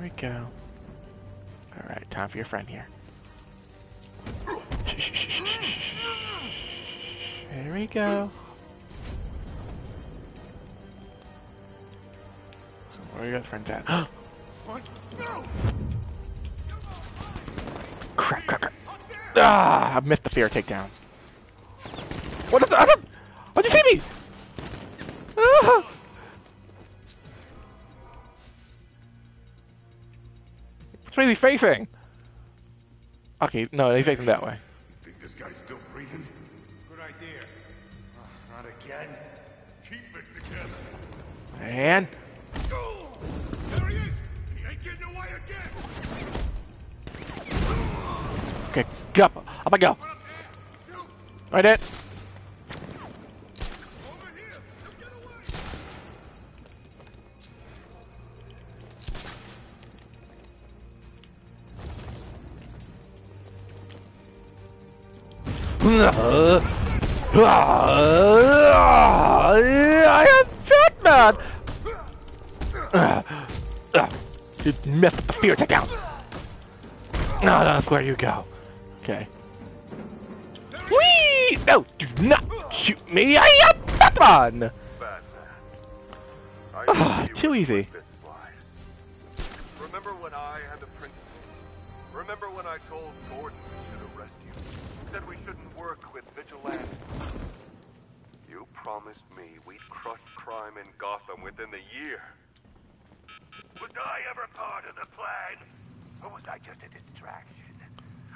There we go. Alright, time for your friend here. There we go. Where are your friends at? crap, crap, crap. Ah, I missed the fear takedown. What is that? Why'd you see me? Ah! Way is he facing? Okay, no, he's facing that way. Think this guy's still breathing? Good idea. Uh, not again. Keep it together. And Oh, there he is. He ain't getting away again. okay, go up, up I go. Shoot. Right it. I am Batman! You missed the fear takedown. No, that's where you go. Okay. Whee! No, do not shoot me! I am Batman! Ah, too easy. Remember when I had the princess? Remember when I told Gordon we should arrest you? Said we shouldn't work with vigilantes? You promised me we'd crush crime in Gotham within the year. Was I ever part of the plan? Or was I just a distraction?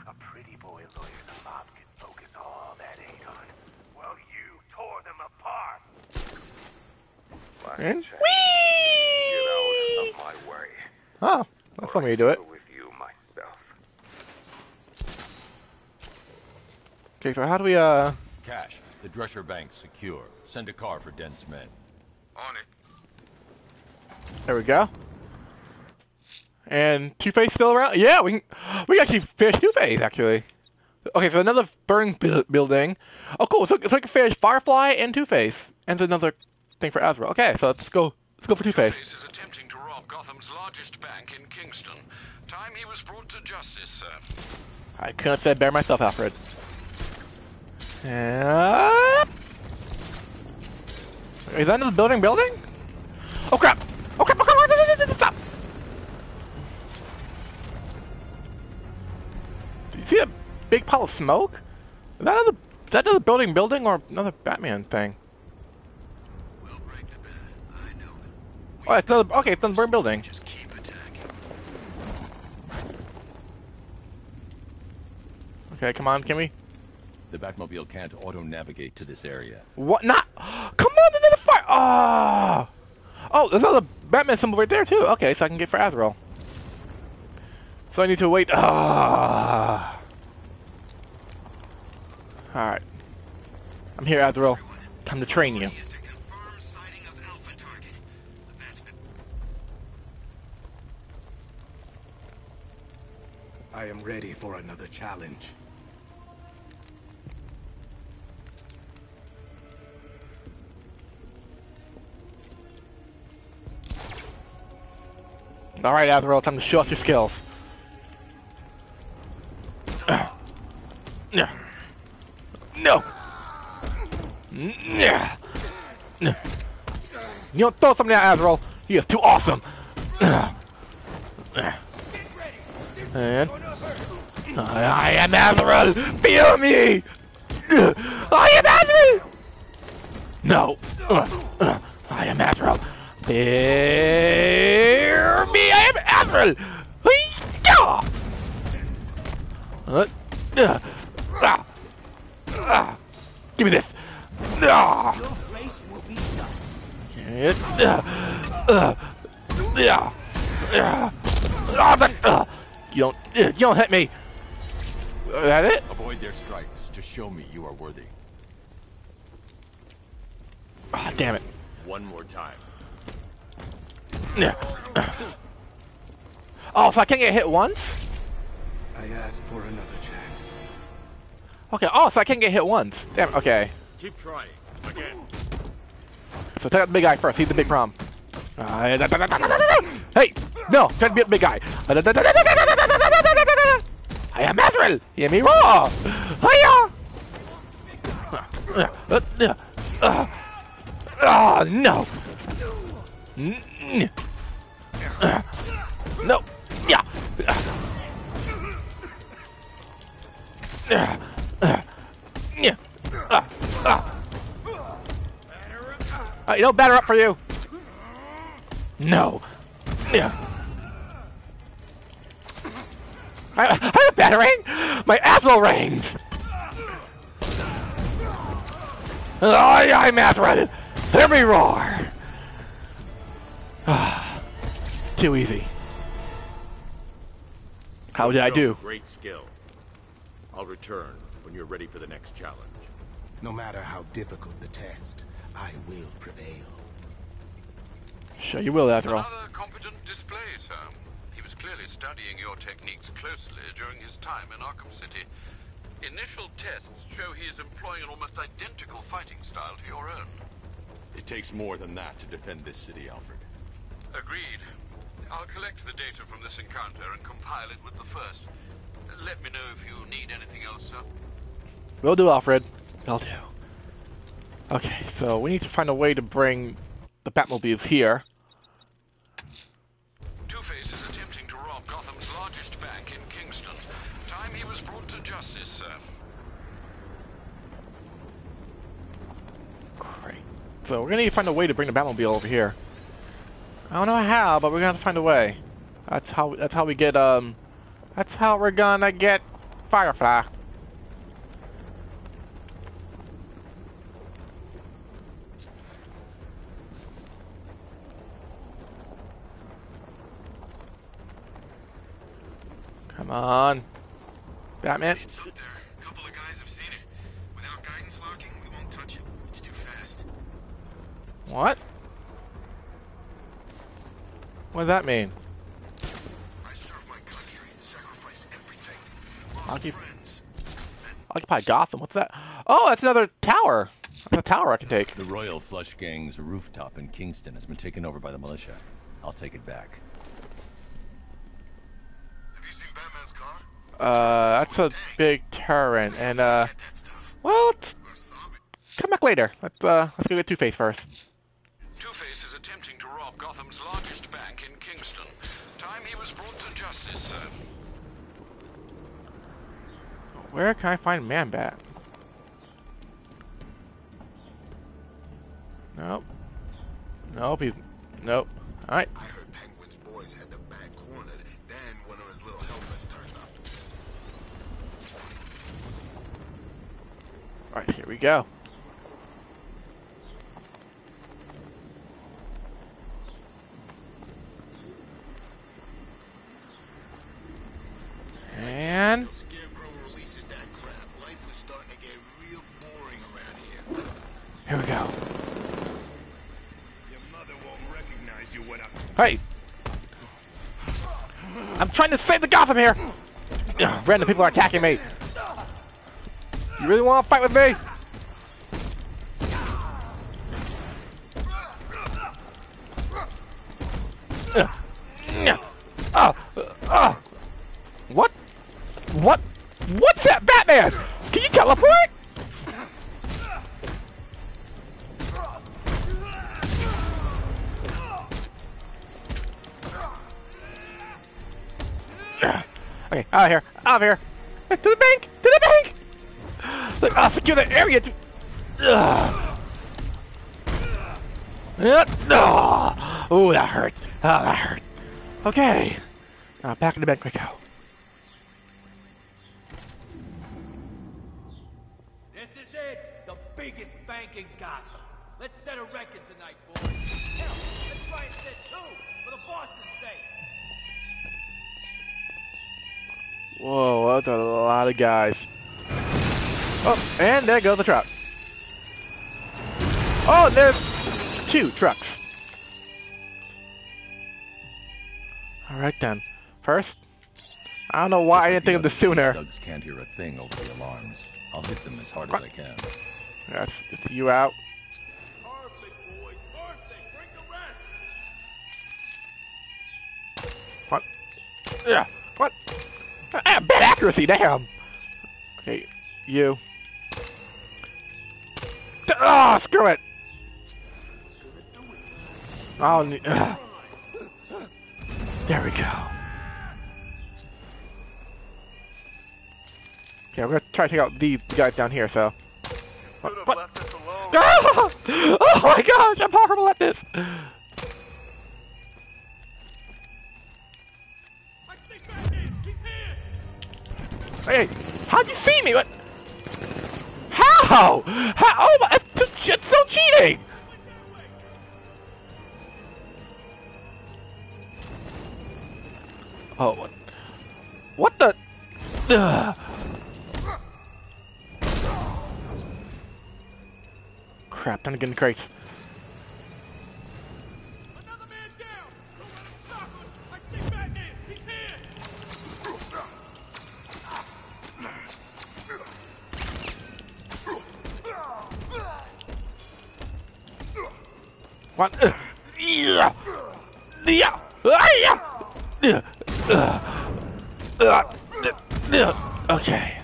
A pretty boy lawyer the mob can focus all that hate on. Well, you tore them apart. Last And chance. whee! Get out of my way. Oh, that's one way to do it. With you myself. Okay, so how do we, uh... Cash. The Drescher Bank's secure. Send a car for Dent's men. On it. There we go. And Two-Face still around? Yeah, we can, we actually finished Two-Face, actually. Okay, so another burning bu- building. Oh, cool. So, so we can finish Firefly and Two-Face. And another thing for Azrael. Okay, so let's go. Let's go for Two-Face. Two-Face is attempting to rob Gotham's largest bank in Kingston. Time he was brought to justice, sir. I couldn't have said better myself, Alfred. Uh, is that another building building? Oh crap! Oh crap! Oh crap! oh, crap, Stop! Do you see that big pile of smoke? Is that another, is that another building building or another Batman thing? We'll break the bed. I know it. Oh, it's another, okay, it's another building. Just keep attacking. Okay, come on, can we? The Batmobile can't auto-navigate to this area. What? Not. Come on, there's another fire. Ah. Oh, there's another Batman symbol right there too. Okay, so I can get for Azrael. So I need to wait. Ah. All right. I'm here, Azrael. Time to train you. Is to confirm sighting of Alpha target. The bat's been I am ready for another challenge. All right, Azrael. Time to show off your skills. No. No. Yeah. You don't throw something at Azrael. He is too awesome. And I am Azrael. Feel me. I am Azrael. No. I am Azrael. Fear me. I am. Hee-yah! Uh, uh, ah. Give me this. Ah. It, uh, uh, yeah, yeah. That, uh, you don't, uh, you don't hit me. Is that it? Avoid their strikes to show me you are worthy. Ah, damn it. One more time. Yeah. Oh, so I can't get hit once? I asked for another chance. Okay, oh, so I can't get hit once. Damn, okay. Keep trying. Again. So take out the big guy first. He's the big problem. Uh, da- da- da- da- da- da- da- Hey! No, try to be a big guy. I am Azrael. Hear me roar. Hiya. Ah, no. No. Yeah. Yeah. Ah, ah. Uh, you know, batter up for you. No. Yeah. I, I have a battering. My Azrael rings. I, I'm Azrael. Hear me roar. Ah, too easy. How did I do? Great skill. I'll return when you're ready for the next challenge. No matter how difficult the test, I will prevail. Sure you will, Azrael. Another competent display, sir. He was clearly studying your techniques closely during his time in Arkham City. Initial tests show he is employing an almost identical fighting style to your own. It takes more than that to defend this city, Alfred. Agreed. I'll collect the data from this encounter and compile it with the first. Let me know if you need anything else, sir. Will do, Alfred. Will do. Okay, so we need to find a way to bring the Batmobiles here. Two-Face is attempting to rob Gotham's largest bank in Kingston. Time he was brought to justice, sir. Great. So we're gonna need to find a way to bring the Batmobile over here. I don't know how, but we're gonna have to find a way. That's how. That's how we get. Um. That's how we're gonna get Firefly. Come on, Batman. It's up there. A couple of guys have seen it. Without guidance locking, we won't touch it. It's too fast. What? What does that mean? I served my country, sacrificed everything. I'll Lost friends. Occupy Gotham. What's that? Oh, that's another tower. That's a tower I can take. The Royal Flush Gang's rooftop in Kingston has been taken over by the militia. I'll take it back. Have you seen Batman's car? Uh, that's a big turret, and uh, Get that stuff. well, let's Or solve it. come back later. Let's uh, let's go get Two Face first. Two-Face is attempting to rob Gotham's largest justice. Where can I find Manbat? Nope. Nope. He's nope. All right. I heard Penguin's boys had the bank cornered. Then one of his little helpers turned up. All right. Here we go. And Scarecrow releases that crap. Life is starting to get real boring around here. we go. Your mother won't recognize you when I... Hey! I'm trying to save the Gotham here! Ugh, Random people are attacking me. You really want to fight with me? Okay, out of here, out of here. To the bank, to the bank. Look, I'll secure the area. To... Ugh. Oh, that hurt. Oh, that hurt. Okay. Now back in the bank we go. This is it! The biggest bank in Gotham. Let's set a record tonight, boys. Hell, let's try and set two, for the boss's sake. Whoa, that's a lot of guys. Oh, and there goes the truck. Oh, there's two trucks. Alright then. First, I don't know why I didn't think of this sooner. Thugs can't hear a thing over the alarms. I'll hit them as hard as I can. That's it's you out. Perfect, boys. Perfect. Rest. Yeah. What? Ah, bad accuracy, damn. Hey, you. Ah, screw it. Oh, ne- ugh. there we go. Okay, we're gonna try to take out these guys down here. So. Should have What? left. Ah! Oh my gosh, I'm horrible at this. Hey, how'd you see me? What? How? How? Oh my! It's, so cheating. Oh, what? What the? Ugh. Crap! Time to get in the crates. Ugh. Yeah. Yeah. Ah, yeah. Okay.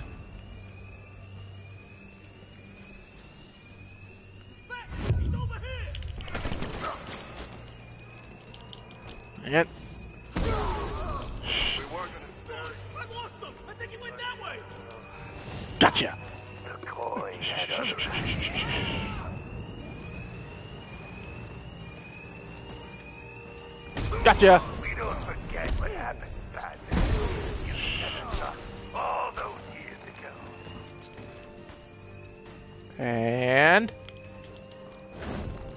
And We were. I lost him! I think he went that way! gotcha. Gotcha. We don't forget what happened back. You us all those years ago. And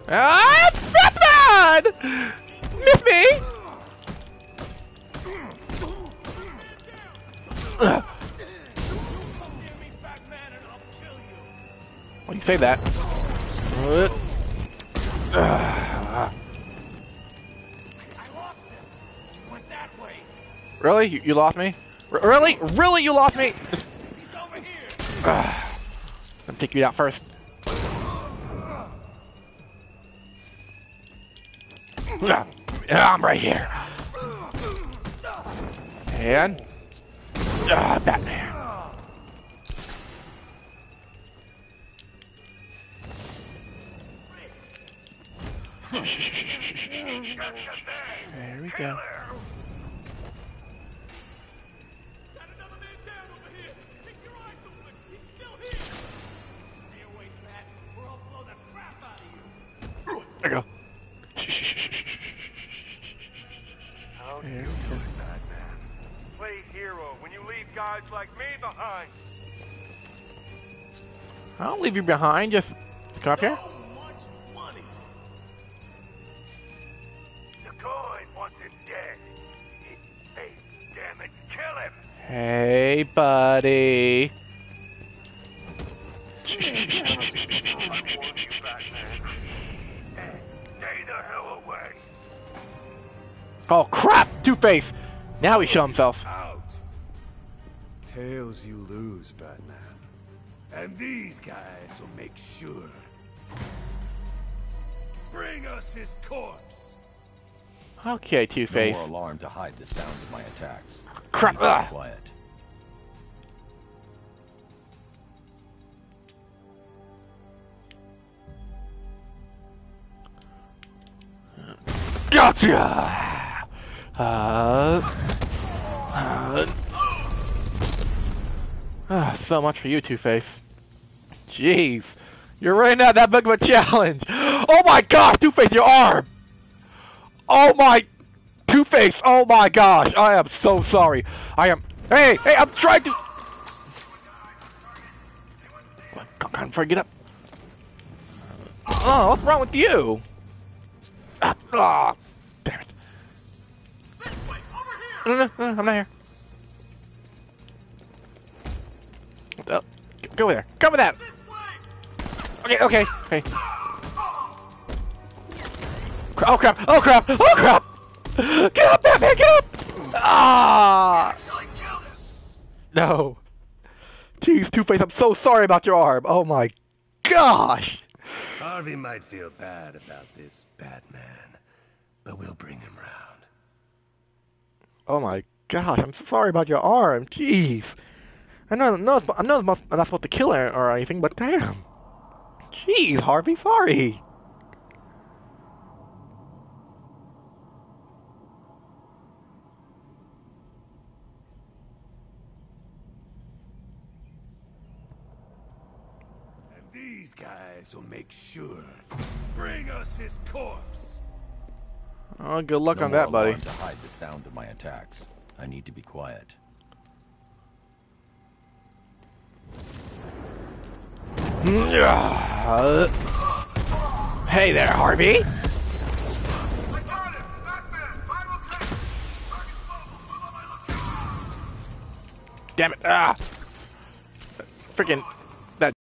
ah, Batman! Miss me. Ugh. You! Say that. Really? You, you lost me? R- really? Really? You lost me? Me take you out first. Ugh. I'm right here. And ah, Batman. There we go. Of you! There go. How do you we go. do it, Batman? Play hero when you leave guys like me behind. I don't leave you behind. Just come up here. So much stay the hell away. Oh crap! Two Face. Now he show himself. Out. Tails you lose, Batman. And these guys will make sure. Bring us his corpse. Okay, Two No Face. more alarm to hide the sounds of my attacks. Crap! Ah. Quiet. Gotcha! Uh, uh, ah, so much for you, Two Face. Jeez, you're really not that big of a challenge. Oh my gosh, Two Face, your arm! Oh my, Two Face! Oh my gosh, I am so sorry. I am. Hey, hey, I'm trying to. Come on, before I get up. Oh, what's wrong with you? Ah, ah, No, no, no, I'm not here. Oh, go over there. Go over that. Okay, okay, okay. Oh crap! Oh crap! Oh crap! Get up, Batman! Get up! Ah! No. Jeez, Two Face, I'm so sorry about your arm. Oh my gosh! Harvey might feel bad about this, Batman. But we'll bring him round. Oh my gosh, I'm so sorry about your arm. Jeez. I know, no, I know I'm not not supposed to kill her or anything, but damn. Jeez, Harvey, sorry. And these guys will make sure. Bring us his corpse. Oh, good luck No on that, buddy. to hide the sound of my attacks. I need to be quiet. Hey there, Harvey. Damn it! Ah, freaking